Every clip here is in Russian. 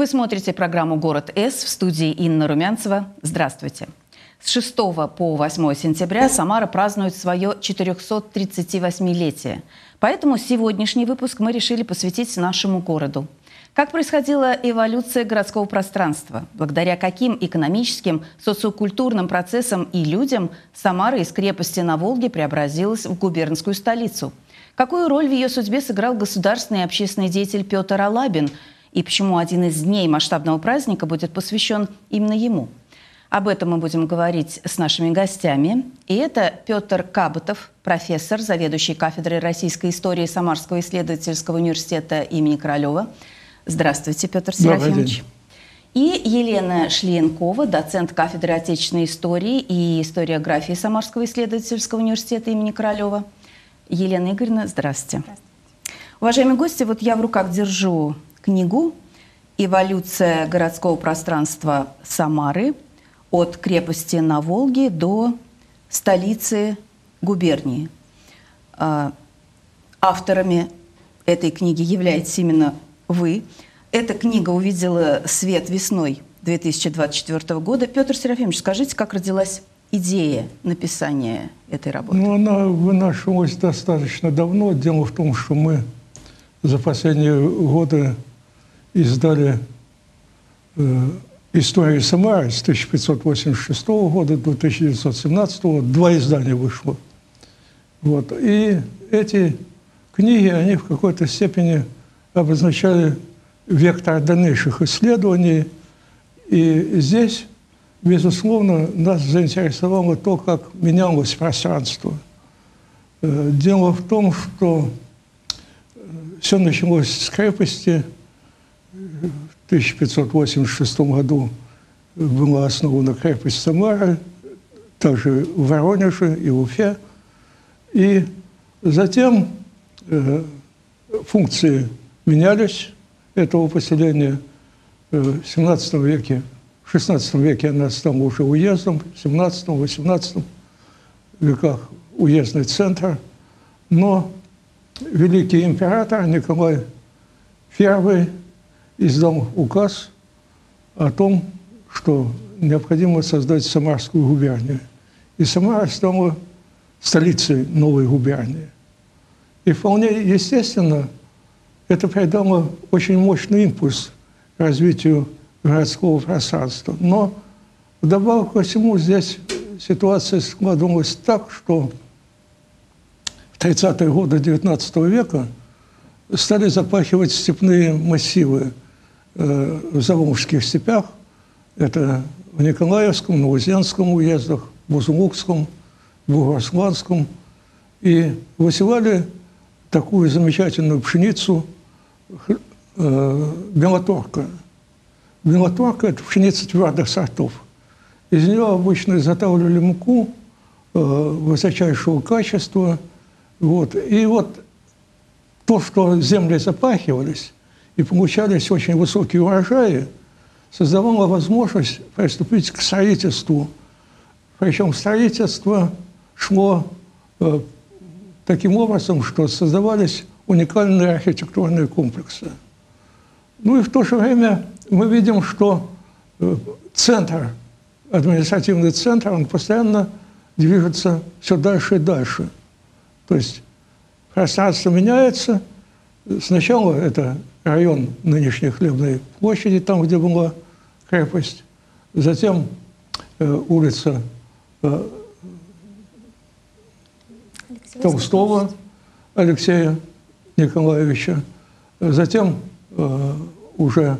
Вы смотрите программу «Город С» в студии Инна Румянцева. Здравствуйте. С 6 по 8 сентября Самара празднует свое 438-летие. Поэтому сегодняшний выпуск мы решили посвятить нашему городу. Как происходила эволюция городского пространства? Благодаря каким экономическим, социокультурным процессам и людям Самара из крепости на Волге преобразилась в губернскую столицу? Какую роль в ее судьбе сыграл государственный и общественный деятель Петр Алабин – и почему один из дней масштабного праздника будет посвящен именно ему. Об этом мы будем говорить с нашими гостями. И это Петр Кабатов, профессор, заведующий кафедрой российской истории Самарского исследовательского университета имени Королева. Здравствуйте, Петр Серафимович. И Елена Шлиенкова, доцент кафедры отечественной истории и историографии Самарского исследовательского университета имени Королева. Елена Игоревна, здравствуйте. здравствуйте. Уважаемые гости, вот я в руках держу книгу «Эволюция городского пространства Самары от крепости на Волге до столицы губернии». А, авторами этой книги являетесь именно вы. Эта книга увидела свет весной 2024 года. Петр Серафимович, скажите, как родилась идея написания этой работы? Ну, она вынашивалась достаточно давно. Дело в том, что мы за последние годы издали э, «Историю Самары» с 1586 года до 1917 года. Два издания вышло. Вот. И эти книги, они в какой-то степени обозначали вектор дальнейших исследований. И здесь, безусловно, нас заинтересовало то, как менялось пространство. Э, дело в том, что э, все началось с крепости – в 1586 году была основана крепость Самара, также в Воронеже и Уфе. И затем э, функции менялись этого поселения. В 17 веке, в 16 веке она стала уже уездом, в 17-18 веках уездный центр. Но великий император Николай I издал указ о том, что необходимо создать Самарскую губернию. И Самара стала столицей новой губернии. И вполне естественно, это придало очень мощный импульс развитию городского пространства. Но вдобавок ко всему здесь ситуация складывалась так, что в 30-е годы XIX века стали запахивать степные массивы в Заволжских степях, это в Николаевском, Новоземском уездах, Бузулукском, Бугоросланском, и высевали такую замечательную пшеницу э, белоторка. Белоторка – это пшеница твердых сортов. Из нее обычно изготавливали муку э, высочайшего качества. Вот. И вот то, что земли запахивались, и получались очень высокие урожаи, создавала возможность приступить к строительству. Причем строительство шло э, таким образом, что создавались уникальные архитектурные комплексы. Ну и в то же время мы видим, что э, центр, административный центр, он постоянно движется все дальше и дальше. То есть пространство меняется. Сначала это район нынешней Хлебной площади, там, где была крепость. Затем э, улица э, Толстого Алексея Николаевича. Затем э, уже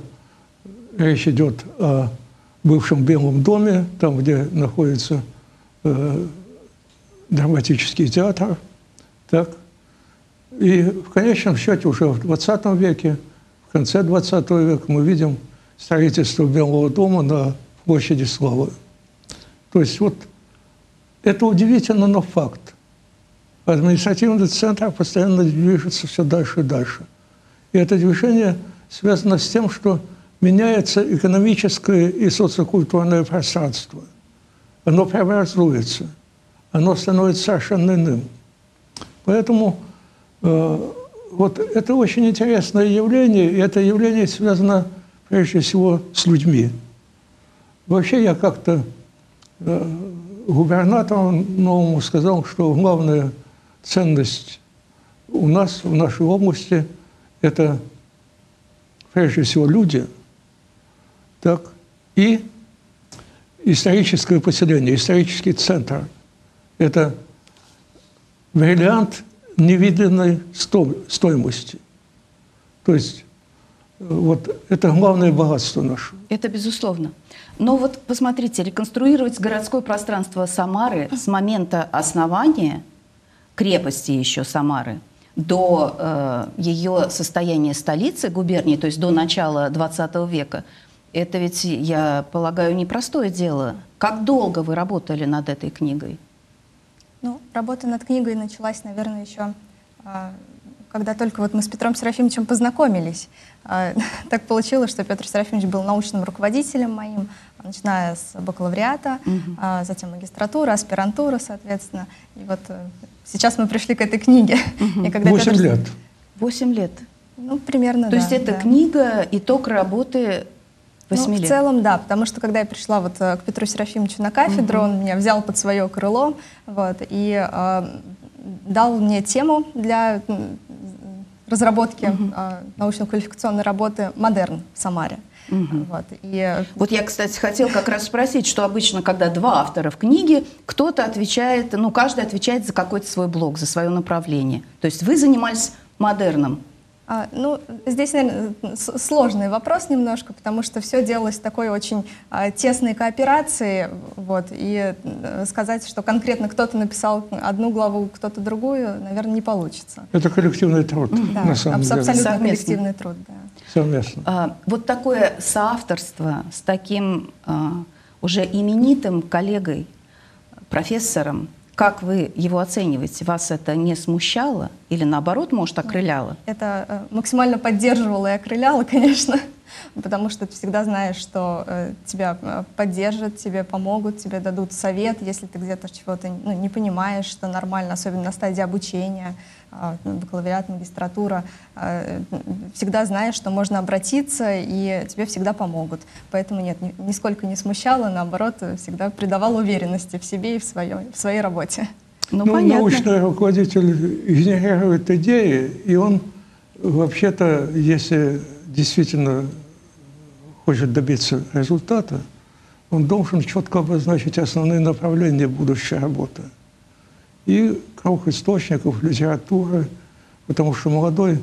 речь идет о бывшем Белом доме, там, где находится э, драматический театр. Так. И в конечном счете уже в 20 веке в конце 20 века мы видим строительство Белого дома на площади Славы. То есть вот это удивительно, но факт. Административный центр постоянно движется все дальше и дальше. И это движение связано с тем, что меняется экономическое и социокультурное пространство. Оно преобразуется, оно становится совершенно иным. Поэтому э, вот это очень интересное явление, и это явление связано прежде всего с людьми. Вообще я как-то э, губернатору новому сказал, что главная ценность у нас, в нашей области, это прежде всего люди, так, и историческое поселение, исторический центр. Это вариант невиданной стоимости. То есть э, вот это главное богатство наше. Это безусловно. Но вот посмотрите, реконструировать городское пространство Самары с момента основания крепости еще Самары до э, ее состояния столицы губернии, то есть до начала 20 века, это ведь, я полагаю, непростое дело. Как долго вы работали над этой книгой? Ну, работа над книгой началась, наверное, еще а, когда только вот мы с Петром Серафимовичем познакомились. А, так получилось, что Петр Серафимович был научным руководителем моим, начиная с бакалавриата, угу. затем магистратура, аспирантура, соответственно. И вот э, сейчас мы пришли к этой книге. Восемь Петр... лет. Восемь лет. Ну, примерно, То да, есть эта да. книга, итог работы ну, в целом, да, потому что когда я пришла вот э, к Петру Серафимовичу на кафедру, угу. он меня взял под свое крыло, вот, и э, дал мне тему для разработки угу. э, научно-квалификационной работы «Модерн» в Самаре. Угу. Вот, и... вот я, кстати, хотел как раз спросить, что обычно, когда два автора в книге, кто-то отвечает, ну, каждый отвечает за какой-то свой блок, за свое направление. То есть вы занимались модерном. А, ну, здесь, наверное, сложный вопрос немножко, потому что все делалось в такой очень а, тесной кооперации, вот, и а, сказать, что конкретно кто-то написал одну главу, кто-то другую, наверное, не получится. Это коллективный труд, да, на самом абсолютно деле. Абсолютно коллективный труд, да. Совместно. А, вот такое соавторство с таким а, уже именитым коллегой, профессором, как вы его оцениваете? Вас это не смущало или наоборот, может, окрыляло? Это э, максимально поддерживало и окрыляло, конечно, потому что ты всегда знаешь, что э, тебя э, поддержат, тебе помогут, тебе дадут совет, если ты где-то чего-то ну, не понимаешь, что нормально, особенно на стадии обучения. А, бакалавриат, магистратура, а, всегда знаешь, что можно обратиться, и тебе всегда помогут. Поэтому нет, нисколько не смущало, наоборот, всегда придавало уверенности в себе и в, своей, в своей работе. Ну, ну научный руководитель генерирует идеи, и он вообще-то, если действительно хочет добиться результата, он должен четко обозначить основные направления будущей работы – и круг источников, литературы, потому что молодой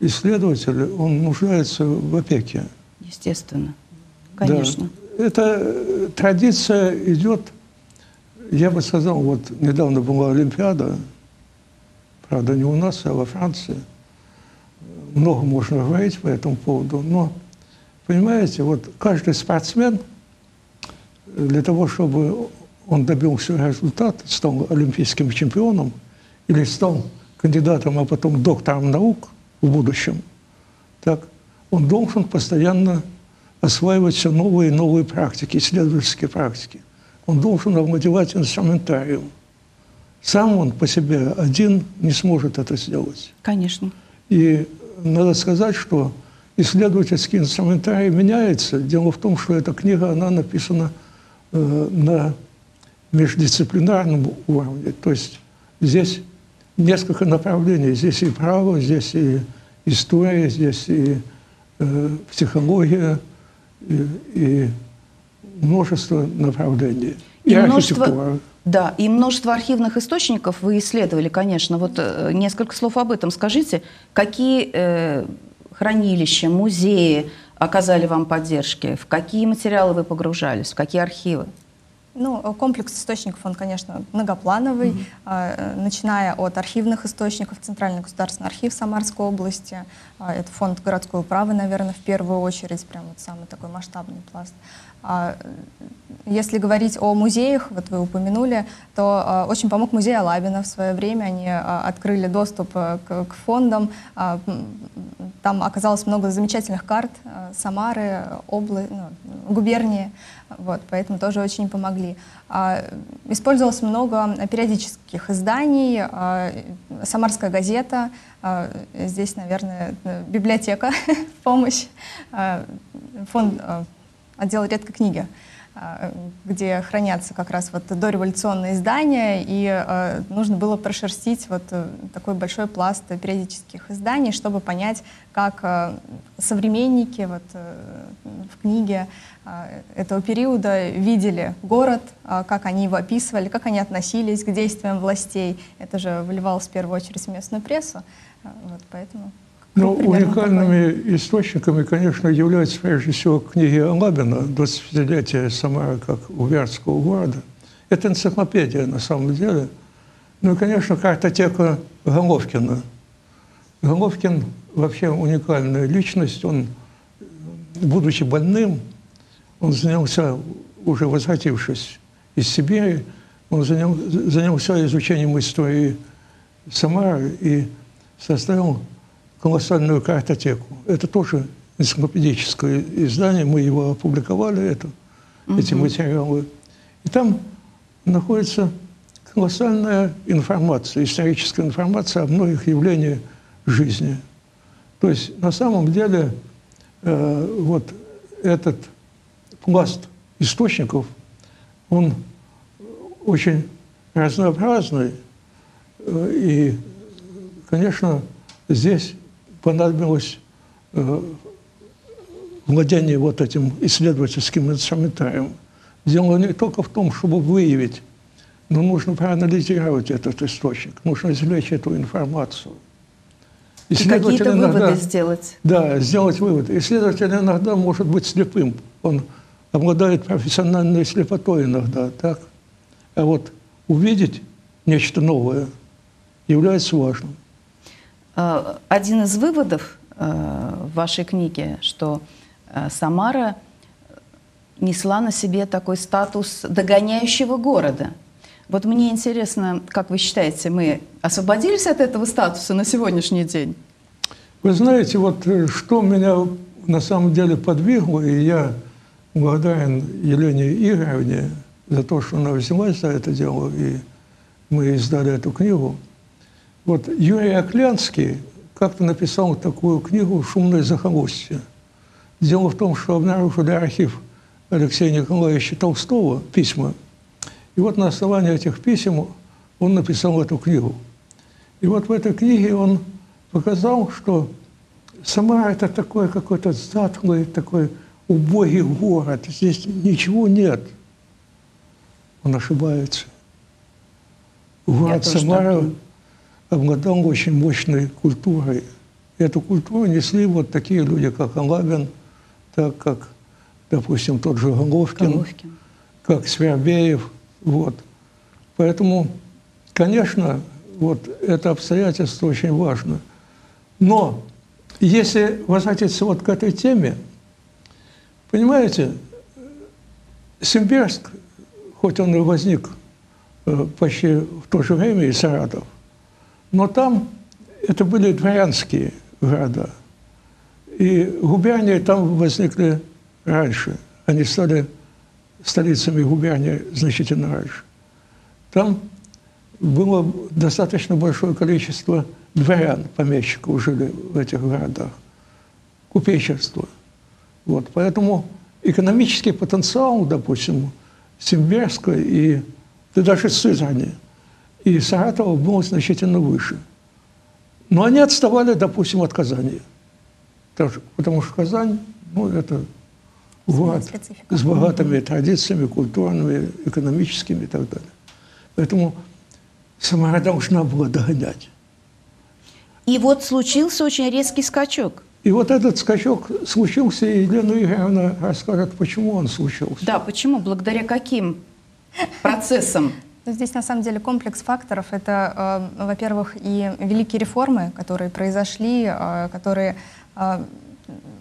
исследователь, он нуждается в опеке. Естественно, конечно. Да. Эта традиция идет, я бы сказал, вот недавно была Олимпиада, правда, не у нас, а во Франции. Много можно говорить по этому поводу, но, понимаете, вот каждый спортсмен для того, чтобы он добился результата, стал олимпийским чемпионом или стал кандидатом, а потом доктором наук в будущем, так он должен постоянно осваивать все новые и новые практики, исследовательские практики. Он должен овладевать инструментарием. Сам он по себе один не сможет это сделать. Конечно. И надо сказать, что исследовательский инструментарий меняется. Дело в том, что эта книга, она написана э, на междисциплинарном уровне. То есть здесь несколько направлений. Здесь и право, здесь и история, здесь и э, психология, и, и множество направлений. И, и множество. Да, и множество архивных источников вы исследовали, конечно. Вот э, несколько слов об этом скажите. Какие э, хранилища, музеи оказали вам поддержки? В какие материалы вы погружались? В какие архивы? Ну, комплекс источников, он, конечно, многоплановый, mm-hmm. начиная от архивных источников, Центральный государственный архив Самарской области, а, это фонд городской управы, наверное, в первую очередь, прям вот самый такой масштабный пласт. А, если говорить о музеях, вот вы упомянули, то а, очень помог музей Алабина в свое время. Они а, открыли доступ к, к фондам. Там оказалось много замечательных карт Самары, облы, ну, губернии. Вот, поэтому тоже очень помогли. Использовалось много периодических изданий. Самарская газета. Здесь, наверное, библиотека в помощь фонд, отдел редкой книги где хранятся как раз вот дореволюционные издания, и э, нужно было прошерстить вот такой большой пласт периодических изданий, чтобы понять, как э, современники вот, э, в книге э, этого периода видели город, э, как они его описывали, как они относились к действиям властей. Это же выливалось в первую очередь в местную прессу. Э, вот, поэтому ну, уникальными такой. источниками, конечно, являются прежде всего книги Алабина «20-летие Самары как Увярского города». Это энциклопедия на самом деле. Ну и, конечно, картотека Головкина. Головкин вообще уникальная личность. Он, будучи больным, он занялся, уже возвратившись из Сибири, он занял, занялся изучением истории Самары и составил колоссальную картотеку. Это тоже энциклопедическое издание, мы его опубликовали, это, угу. эти материалы. И там находится колоссальная информация, историческая информация о многих явлениях жизни. То есть на самом деле э, вот этот пласт источников, он очень разнообразный. Э, и, конечно, здесь понадобилось э, владение вот этим исследовательским инструментарием. Дело не только в том, чтобы выявить, но нужно проанализировать этот источник, нужно извлечь эту информацию. И какие-то выводы сделать. Да, сделать выводы. Исследователь иногда может быть слепым. Он обладает профессиональной слепотой иногда, так? А вот увидеть нечто новое является важным. Э, один из выводов э, в вашей книге, что э, Самара несла на себе такой статус догоняющего города. Вот мне интересно, как вы считаете, мы освободились от этого статуса на сегодняшний день? Вы знаете, вот что меня на самом деле подвигло, и я благодарен Елене Игоревне за то, что она взялась за это дело, и мы издали эту книгу – вот Юрий Оклянский как-то написал такую книгу «Шумное захолустье». Дело в том, что обнаружили архив Алексея Николаевича Толстого, письма. И вот на основании этих писем он написал эту книгу. И вот в этой книге он показал, что сама это такой какой-то затхлый, такой убогий город. Здесь ничего нет. Он ошибается. Город Самара обладал очень мощной культурой. Эту культуру несли вот такие люди, как Алабин, так как, допустим, тот же Головкин, Головкин. как Свербеев. Вот. Поэтому, конечно, вот это обстоятельство очень важно. Но если возвратиться вот к этой теме, понимаете, Симбирск, хоть он и возник э, почти в то же время, и Саратов – но там это были дворянские города. И губернии там возникли раньше. Они стали столицами губернии значительно раньше. Там было достаточно большое количество дворян, помещиков жили в этих городах, купечество. Вот. Поэтому экономический потенциал, допустим, Симбирска и да даже Сызрани – и Саратова было значительно выше. Но они отставали, допустим, от Казани. Потому что Казань, ну, это город с богатыми традициями, культурными, экономическими и так далее. Поэтому Самара должна была догонять. И вот случился очень резкий скачок. И вот этот скачок случился, и Елена Игоревна расскажет, почему он случился. Да, почему, благодаря каким процессам Здесь на самом деле комплекс факторов. Это, э, во-первых, и великие реформы, которые произошли, э, которые э,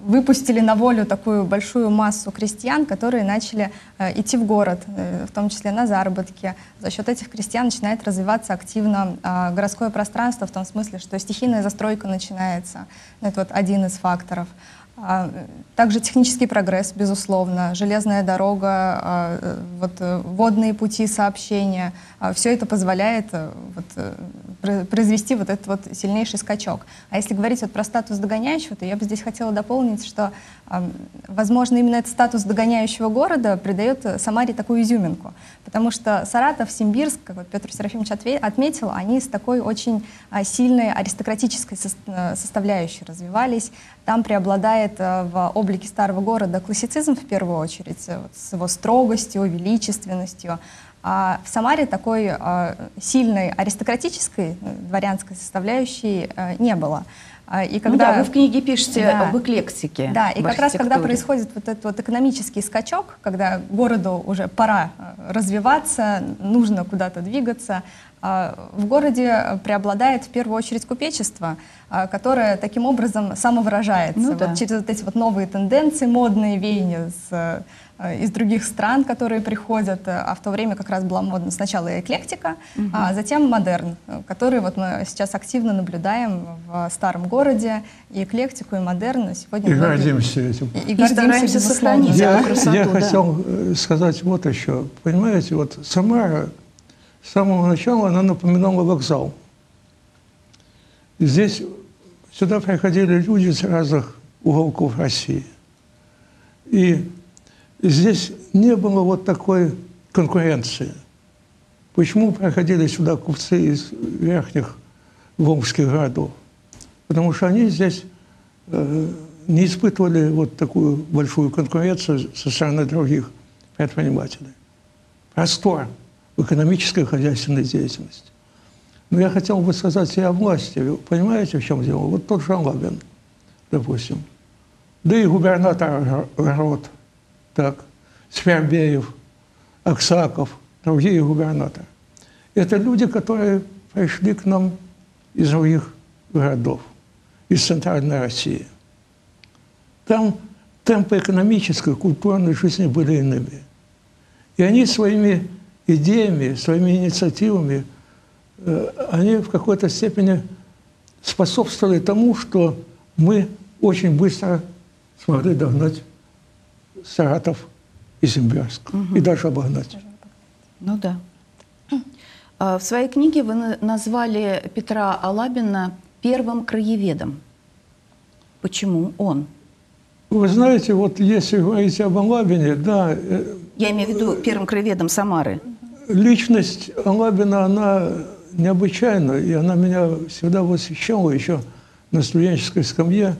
выпустили на волю такую большую массу крестьян, которые начали идти в город, в том числе на заработки. За счет этих крестьян начинает развиваться активно городское пространство, в том смысле, что стихийная застройка начинается. Это вот один из факторов. А, также технический прогресс, безусловно, железная дорога, а, вот, э, водные пути сообщения. А, Все это позволяет э, вот, э, произвести вот этот вот сильнейший скачок. А если говорить вот про статус догоняющего, то я бы здесь хотела дополнить, что, возможно, именно этот статус догоняющего города придает Самаре такую изюминку. Потому что Саратов, Симбирск, как вот Петр Серафимович отметил, они с такой очень сильной аристократической составляющей развивались. Там преобладает в облике старого города классицизм в первую очередь, вот, с его строгостью, величественностью. А в Самаре такой а, сильной аристократической э, дворянской составляющей а, не было. А, и когда... Ну да, вы в книге пишете да. об эклектике. Да, и как раз когда происходит вот этот вот экономический скачок, когда городу уже пора развиваться, нужно куда-то двигаться, в городе преобладает в первую очередь купечество, которое таким образом самовыражается. Ну, да. вот через вот эти вот новые тенденции, модные веяния с Э, из других стран, которые приходят, э, а в то время как раз была модна сначала эклектика, угу. а затем модерн, э, который вот мы сейчас активно наблюдаем в старом городе, и эклектику, и модерн сегодня... И гордимся этим. И, и, и стараемся сохранить я, красоту. Я да. хотел сказать вот еще. Понимаете, вот Самара с самого начала она напоминала вокзал. И здесь сюда приходили люди с разных уголков России. И здесь не было вот такой конкуренции. Почему проходили сюда купцы из верхних волжских городов? Потому что они здесь э, не испытывали вот такую большую конкуренцию со стороны других предпринимателей. Простор в экономической и хозяйственной деятельности. Но я хотел бы сказать и о власти. Вы понимаете, в чем дело? Вот тот же Лабин, допустим. Да и губернатор Город – так, Свербеев, Аксаков, другие губернаторы. Это люди, которые пришли к нам из других городов, из Центральной России. Там темпы экономической, культурной жизни были иными. И они своими идеями, своими инициативами, э, они в какой-то степени способствовали тому, что мы очень быстро смогли догнать Саратов и Симбирск. Угу. И даже обогнать. Ну да. А, в своей книге вы назвали Петра Алабина первым краеведом. Почему он? Вы знаете, вот если говорить об Алабине, да... Э, Я имею в виду первым краеведом Самары. Личность Алабина, она необычайна, и она меня всегда восхищала еще на студенческой скамье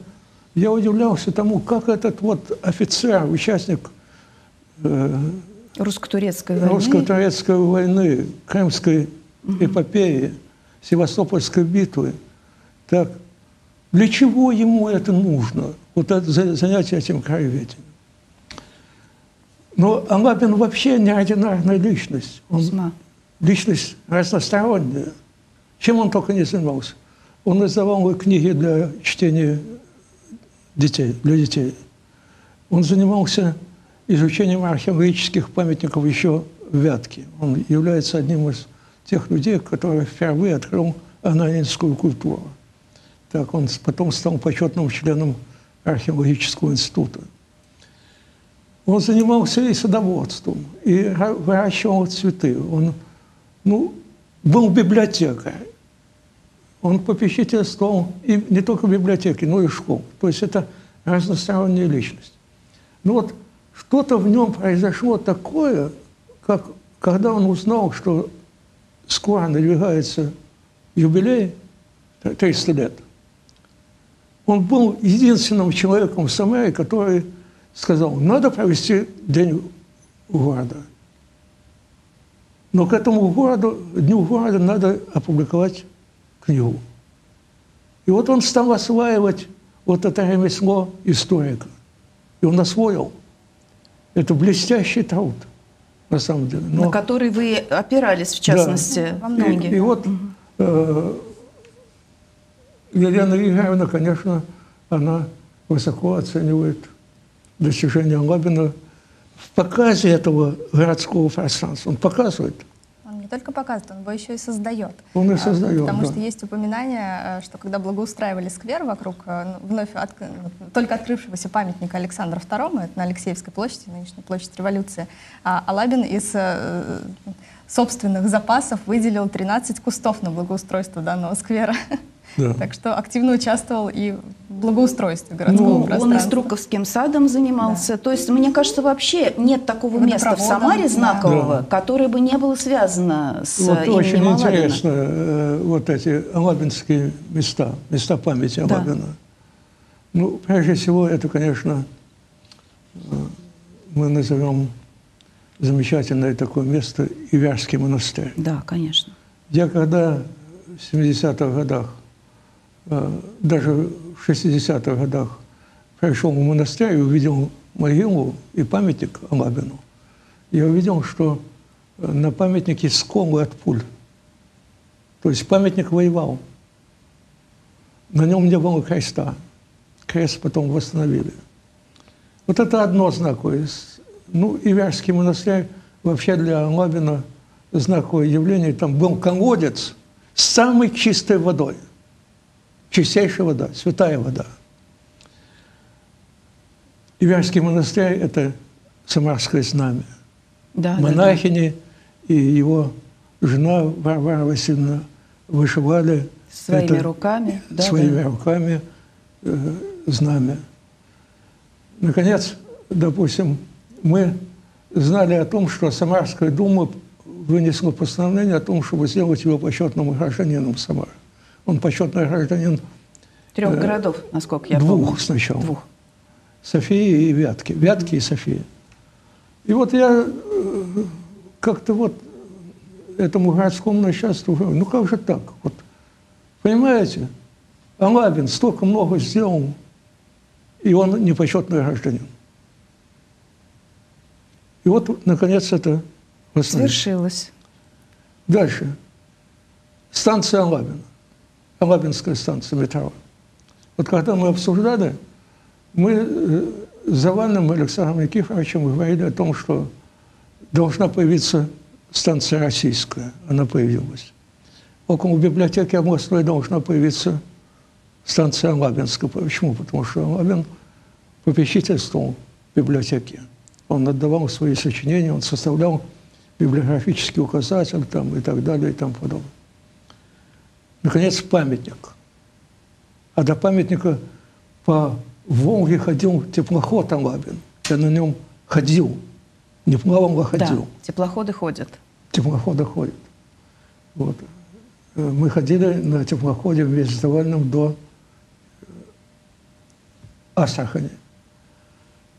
я удивлялся тому, как этот вот офицер, участник э, русско-турецкой войны, русско-турецкой войны, Крымской угу. эпопеи, Севастопольской битвы, так, для чего ему это нужно, вот это, занятие этим краеведением? Но Алабин вообще неординарная личность. Он личность разносторонняя. Чем он только не занимался. Он издавал книги для чтения детей, для детей. Он занимался изучением археологических памятников еще в Вятке. Он является одним из тех людей, который впервые открыл ананинскую культуру. Так он потом стал почетным членом археологического института. Он занимался и садоводством, и выращивал цветы. Он ну, был библиотекарь он попечительствовал и не только библиотеки, но и школ. То есть это разносторонняя личность. Ну вот что-то в нем произошло такое, как когда он узнал, что скоро надвигается юбилей, 300 лет, он был единственным человеком в Самаре, который сказал, надо провести день города. Но к этому городу, дню города надо опубликовать книгу. И вот он стал осваивать вот это ремесло историка. И он освоил. Это блестящий труд, на самом деле. Но... На который вы опирались, в частности, да. во многих. И, и вот э, Елена Игоревна, конечно, она высоко оценивает достижения Лабина в показе этого городского пространства. Он показывает – только показывает, он его еще и создает. Он и создает, Потому да. что есть упоминание, э, что когда благоустраивали сквер вокруг э, ну, вновь от, только открывшегося памятника Александра II, это на Алексеевской площади, нынешняя площадь революции, а Алабин из э, собственных запасов выделил 13 кустов на благоустройство данного сквера. Да. Так что активно участвовал и в благоустройстве городского ну, пространства. Он и Струковским садом занимался. Да. То есть, мне кажется, вообще нет такого места в Самаре знакового, да. которое бы не было связано с вот очень Алабина. интересно, э, вот эти алабинские места, места памяти Алабина. Да. Ну, прежде всего, это, конечно, э, мы назовем замечательное такое место Ивярский монастырь. Да, конечно. Я когда в 70-х годах, даже в 60-х годах пришел в монастырь и увидел могилу и памятник Алабину, я увидел, что на памятнике сколы от пуль. То есть памятник воевал. На нем не было креста. Крест потом восстановили. Вот это одно знаковое ну, Ивярский монастырь вообще для Лабина знаковое явление. Там был колодец с самой чистой водой. Чистейшая вода, святая вода. Ивярский монастырь – это самарское знамя. Да, Монахини да, да. и его жена Варвара Васильевна вышивали своими это, руками, да, своими да. руками э, знамя. Наконец, допустим, мы знали о том, что Самарская дума вынесла постановление о том, чтобы сделать его почетным гражданином Самары. Он почетный гражданин трех э, городов, насколько я двух помню. Двух сначала. Двух. Софии и Вятки. Вятки и София. И вот я э, как-то вот этому городскому начальству говорю, ну как же так? Вот, понимаете, Алабин столько много сделал, и он не почетный гражданин. И вот, наконец, это восстановилось. Свершилось. Дальше. Станция Алабина. Алабинская станция метро. Вот когда мы обсуждали, мы э, с Завальным Александром Никифоровичем говорили о том, что должна появиться станция российская. Она появилась. Около библиотеки областной должна появиться станция Алабинская. Почему? Потому что Алабин попечительствовал библиотеки. Он отдавал свои сочинения, он составлял библиографический указатель там, и так далее и тому подобное. Наконец, памятник. А до памятника по Волге ходил теплоход Алабин. Я на нем ходил. Не плавал, а ходил. Да, теплоходы ходят. Теплоходы ходят. Вот. Мы ходили на теплоходе вместе с Завальным до Астрахани.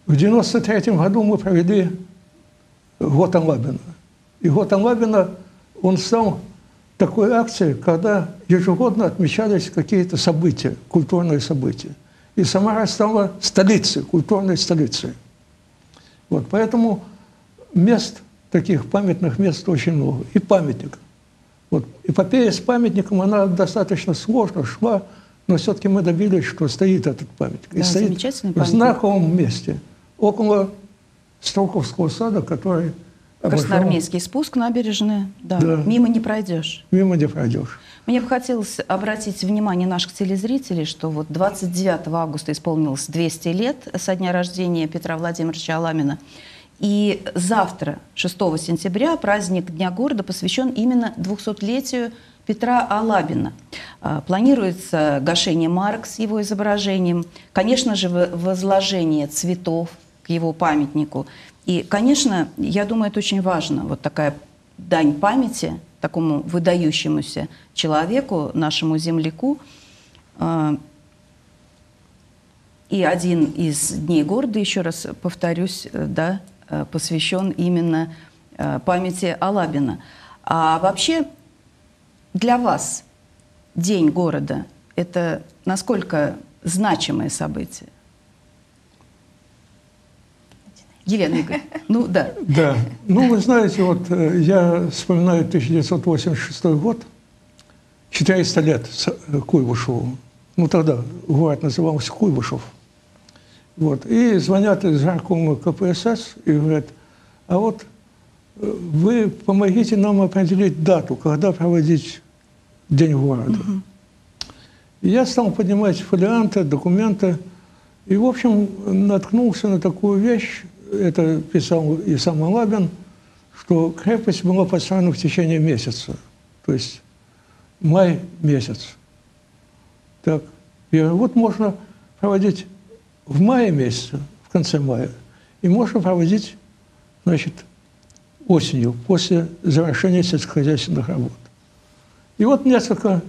В 93 году мы провели год Анлабина. И год Анлабина, он стал такой акцией, когда ежегодно отмечались какие-то события, культурные события. И Самара стала столицей, культурной столицей. Вот, поэтому мест, таких памятных мест очень много. И памятников. Вот, эпопея с памятником, она достаточно сложно шла, но все-таки мы добились, что стоит этот памятник. Да, и стоит в знаковом месте – около Строковского сада, который Красноармейский спуск, набережная. Да. да. Мимо не пройдешь. Мимо не пройдешь. Мне бы хотелось обратить внимание наших телезрителей, что вот 29 августа исполнилось 200 лет со дня рождения Петра Владимировича Аламина. И завтра, 6 сентября, праздник Дня города посвящен именно 200-летию Петра Алабина. А, планируется гашение марок с его изображением, конечно же, возложение цветов его памятнику. И, конечно, я думаю, это очень важно, вот такая дань памяти такому выдающемуся человеку, нашему земляку. А, и один из дней города, еще раз повторюсь, да, посвящен именно а, памяти Алабина. А вообще для вас День города – это насколько значимое событие? Елена Игорь. Ну да. Да. Ну, вы знаете, вот э, я вспоминаю 1986 год, 400 лет э, Куйбышеву. Ну, тогда город назывался Куйбышев. Вот. И звонят из горкома КПСС и говорят, а вот э, вы помогите нам определить дату, когда проводить День города. Угу. Я стал поднимать фолианты, документы, и, в общем, наткнулся на такую вещь, это писал и сам Алабин, что крепость была построена в течение месяца, то есть май месяц. Так, и вот можно проводить в мае месяце, в конце мая, и можно проводить, значит, осенью, после завершения сельскохозяйственных работ. И вот несколько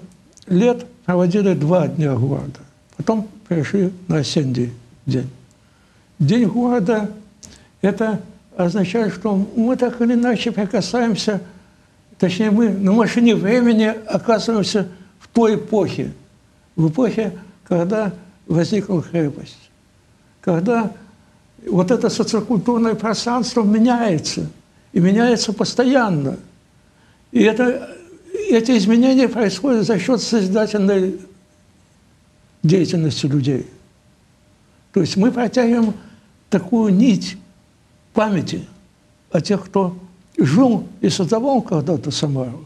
лет проводили два дня города. Потом перешли на осенний день. День города – это означает, что мы так или иначе прикасаемся, точнее, мы на машине времени оказываемся в той эпохе, в эпохе, когда возникла крепость, когда вот это социокультурное пространство меняется, и меняется постоянно. И это, эти изменения происходят за счет созидательной деятельности людей. То есть мы протягиваем такую нить памяти о тех, кто жил и создавал когда-то Самару,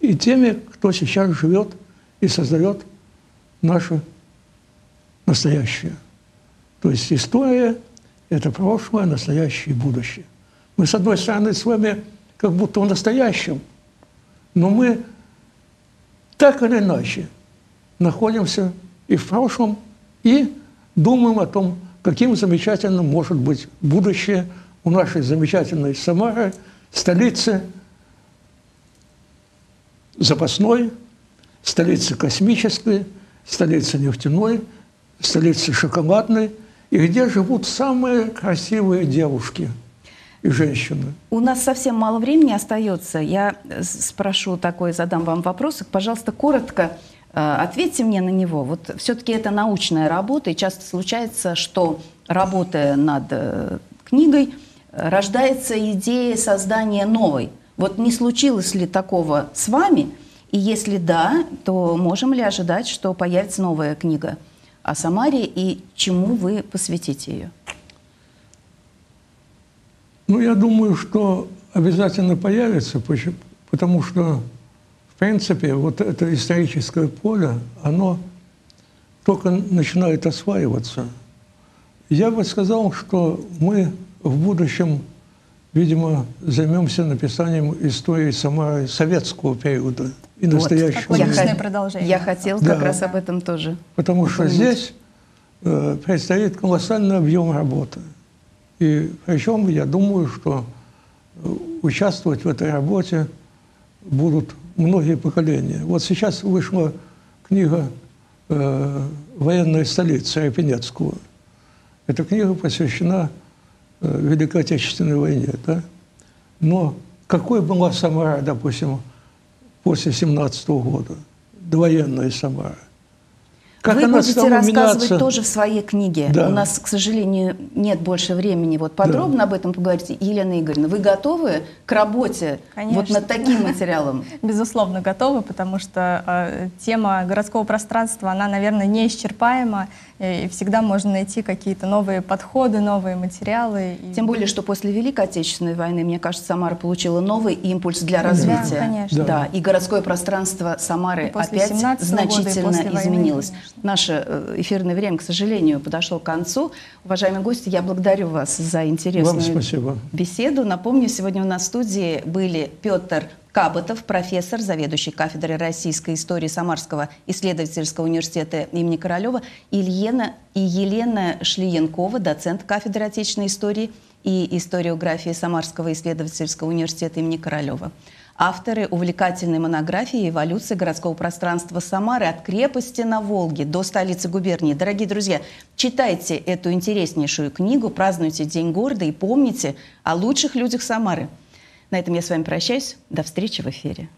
и теми, кто сейчас живет и создает наше настоящее. То есть история – это прошлое, настоящее и будущее. Мы, с одной стороны, с вами как будто в настоящем, но мы так или иначе находимся и в прошлом, и думаем о том, каким замечательным может быть будущее у нашей замечательной Самары, столицы запасной, столицы космической, столицы нефтяной, столицы шоколадной, и где живут самые красивые девушки и женщины. У нас совсем мало времени остается. Я спрошу такой, задам вам вопрос. Пожалуйста, коротко э, ответьте мне на него. Вот все-таки это научная работа, и часто случается, что работая над э, книгой, рождается идея создания новой. Вот не случилось ли такого с вами? И если да, то можем ли ожидать, что появится новая книга о Самаре и чему вы посвятите ее? Ну, я думаю, что обязательно появится, потому что, в принципе, вот это историческое поле, оно только начинает осваиваться. Я бы сказал, что мы в будущем, видимо, займемся написанием истории Самары советского периода и вот, настоящего. Логичное продолжение. Я хотел да. как раз об этом тоже. Потому что здесь э, предстоит колоссальный объем работы. И причем я думаю, что э, участвовать в этой работе будут многие поколения. Вот сейчас вышла книга э, «Военная столица» Репенецкого. Эта книга посвящена Великой Отечественной войне, да? Но какой была Самара, допустим, после 17 года, довоенная Самара? Как Вы будете рассказывать тоже в своей книге. Да. У нас, к сожалению, нет больше времени. Вот подробно да. об этом поговорите. Елена Игоревна, вы готовы к работе Конечно. вот над таким материалом? Безусловно, готовы, потому что э, тема городского пространства, она, наверное, неисчерпаема. И всегда можно найти какие-то новые подходы, новые материалы. Тем более, что после Великой Отечественной войны, мне кажется, Самара получила новый импульс для развития. Да, конечно. Да, и городское пространство Самары опять значительно изменилось. Войны, Наше э, эфирное время, к сожалению, подошло к концу. Уважаемые гости, я благодарю вас за интересную беседу. Напомню, сегодня у нас в студии были Петр Каботов, профессор, заведующий кафедрой российской истории Самарского исследовательского университета имени Королева, Ильена и Елена Шлиенкова, доцент кафедры отечественной истории и историографии Самарского исследовательского университета имени Королева. Авторы увлекательной монографии «Эволюция городского пространства Самары от крепости на Волге до столицы губернии». Дорогие друзья, читайте эту интереснейшую книгу, празднуйте День города и помните о лучших людях Самары – на этом я с вами прощаюсь. До встречи в эфире.